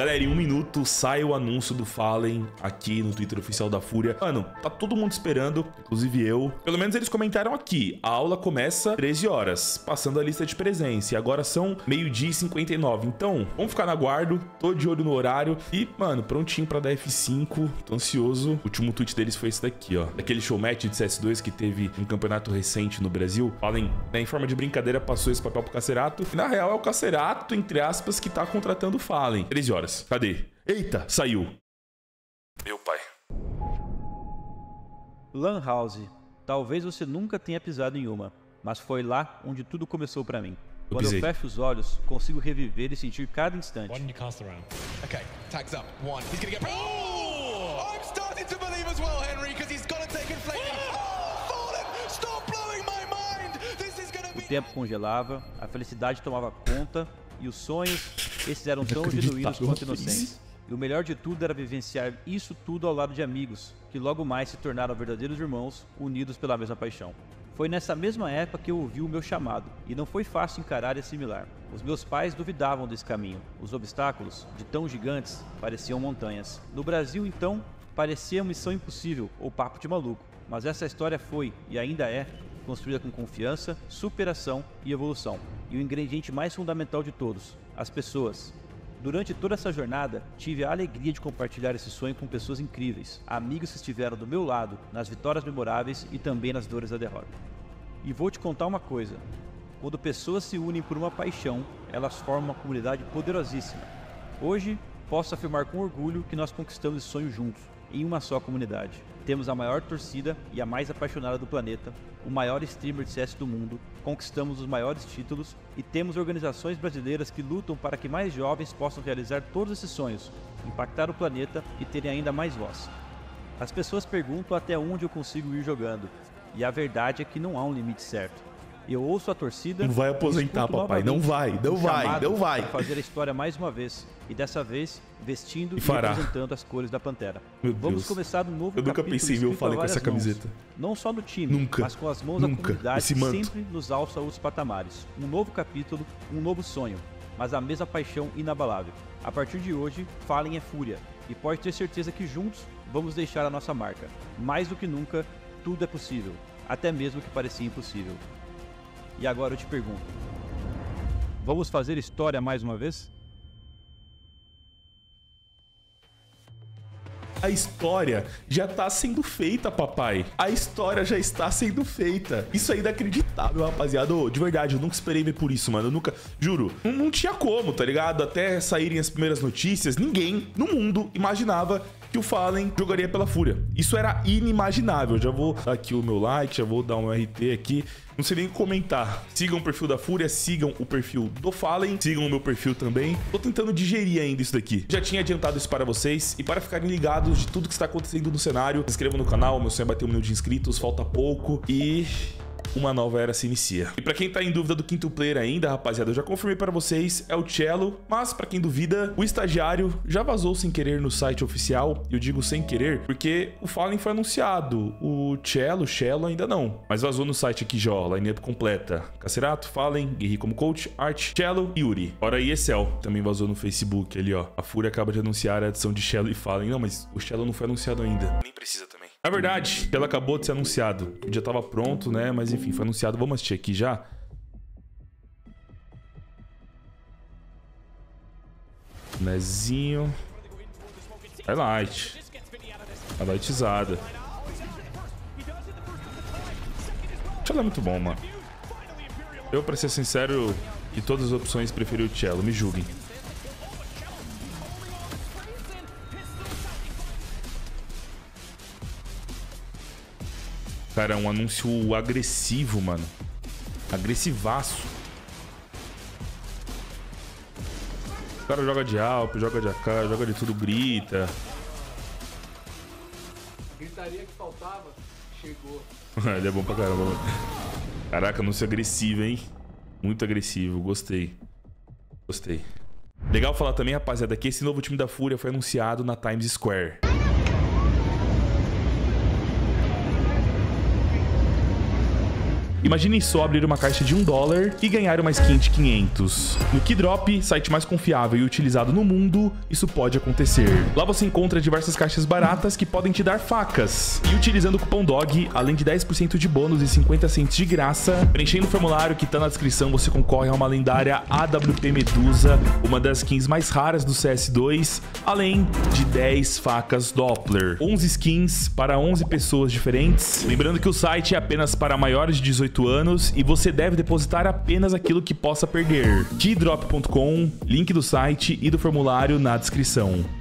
Galera, em um minuto sai o anúncio do Fallen aqui no Twitter oficial da Fúria. Mano, tá todo mundo esperando, inclusive eu. Pelo menos eles comentaram aqui. A aula começa 13 horas, passando a lista de presença. E agora são meio-dia e 59. Então, vamos ficar na guarda. Tô de olho no horário. E, mano, prontinho pra dar F5. Tô ansioso. O último tweet deles foi esse daqui, ó. Daquele showmatch de CS2 que teve um campeonato recente no Brasil. Fallen, né, em forma de brincadeira, passou esse papel pro Cacerato. E na real é o Cacerato, entre aspas, que tá contratando o Fallen. 13 horas. Cadê? Eita, saiu. Meu pai. Lan House. Talvez você nunca tenha pisado em uma, mas foi lá onde tudo começou pra mim. Eu Quando eu fecho os olhos, consigo reviver e sentir cada instante. Why didn't you cast around? Okay, tags up. One. He's gonna get. Oh! I'm starting to believe as well, Henry, because he's got to take inflating. Oh, Fallen! Stop blowing my mind! This is gonna O tempo congelava, a felicidade tomava conta e os sonhos, esses eram tão genuínos quanto inocentes. E o melhor de tudo era vivenciar isso tudo ao lado de amigos, que logo mais se tornaram verdadeiros irmãos, unidos pela mesma paixão. Foi nessa mesma época que eu ouvi o meu chamado, e não foi fácil encarar e assimilar. Os meus pais duvidavam desse caminho. Os obstáculos, de tão gigantes, pareciam montanhas. No Brasil, então, parecia missão impossível ou papo de maluco. Mas essa história foi, e ainda é, construída com confiança, superação e evolução. E o ingrediente mais fundamental de todos, as pessoas. Durante toda essa jornada, tive a alegria de compartilhar esse sonho com pessoas incríveis, amigos que estiveram do meu lado nas vitórias memoráveis e também nas dores da derrota. E vou te contar uma coisa: quando pessoas se unem por uma paixão, elas formam uma comunidade poderosíssima. Hoje, posso afirmar com orgulho que nós conquistamos esse sonho juntos, em uma só comunidade. Temos a maior torcida e a mais apaixonada do planeta, o maior streamer de CS do mundo, conquistamos os maiores títulos e temos organizações brasileiras que lutam para que mais jovens possam realizar todos esses sonhos, impactar o planeta e terem ainda mais voz. As pessoas perguntam até onde eu consigo ir jogando, e a verdade é que não há um limite certo. Eu ouço a torcida. Não vai e aposentar, papai. Não vai, não o vai, não vai. fazer a história mais uma vez, e dessa vez vestindo E e, fará. representando as cores da Pantera. Meu Vamos Deus. começar um novo Eu nunca pensei em ver o Fallen com essa várias mãos. camiseta. Não só no time, Nunca. mas com as mãos da Nunca. comunidade Esse que sempre nos alça outros patamares. Um novo capítulo, um novo sonho, mas a mesma paixão inabalável. A partir de hoje, Fallen é fúria, e pode ter certeza que juntos vamos deixar a nossa marca. Mais do que nunca, tudo é possível, até mesmo que parecia impossível. E agora eu te pergunto: vamos fazer história mais uma vez? A história já tá sendo feita, papai. A história já está sendo feita. Isso é inacreditável, rapaziada. Ô, de verdade, eu nunca esperei ver por isso, mano. Eu nunca. Juro, não, não tinha como, tá ligado? Até saírem as primeiras notícias, ninguém no mundo imaginava que o Fallen jogaria pela Fúria. Isso era inimaginável. Já vou dar aqui o meu like, já vou dar um RT aqui. Não sei nem comentar. Sigam o perfil da Fúria, sigam o perfil do Fallen, sigam o meu perfil também. Tô tentando digerir ainda isso daqui. Já tinha adiantado isso para vocês e para ficarem ligados de tudo que está acontecendo no cenário, se inscrevam no canal, meu sonho é bater um milhão de inscritos, falta pouco e uma nova era se inicia. E pra quem tá em dúvida do quinto player ainda, rapaziada, eu já confirmei pra vocês, é o Cello, mas pra quem duvida, o estagiário já vazou sem querer no site oficial, eu digo sem querer porque o Fallen foi anunciado, o Cello, Cello ainda não, mas vazou no site aqui já, ó, line-up completa, Cacerato, Fallen, Guerri como coach, Art, Cello e Yuri. Ora aí, Excel, também vazou no Facebook ali, ó, a Fúria acaba de anunciar a adição de Cello e Fallen, não, mas o Cello não foi anunciado ainda. Nem precisa também. Na verdade, ela acabou de ser anunciado. Já tava pronto, né? Mas enfim, foi anunciado. Vamos assistir aqui já. Nezinho. Highlight. Highlightizada. Cello é muito bom, mano. Eu, pra ser sincero, de todas as opções, preferi o Cello. Me julguem. Cara, é um anúncio agressivo, mano. Agressivaço. O cara joga de Alp, joga de AK, joga de tudo, grita. gritaria que faltava chegou. Ele é bom pra caramba, mano. Caraca, anúncio agressivo, hein? Muito agressivo, gostei. Gostei. Legal falar também, rapaziada, que esse novo time da Fúria foi anunciado na Times Square. Imagine só abrir uma caixa de 1 dólar e ganhar uma skin de 500. No Keydrop, site mais confiável e utilizado no mundo, isso pode acontecer. Lá você encontra diversas caixas baratas que podem te dar facas. E utilizando o cupom DOG, além de 10% de bônus e 50 centos de graça, preenchendo o formulário que tá na descrição, você concorre a uma lendária AWP Medusa, uma das skins mais raras do CS2, além de 10 facas Doppler. 11 skins para 11 pessoas diferentes. Lembrando que o site é apenas para maiores de 18 anos e você deve depositar apenas aquilo que possa perder. Keydrop.com, link do site e do formulário na descrição.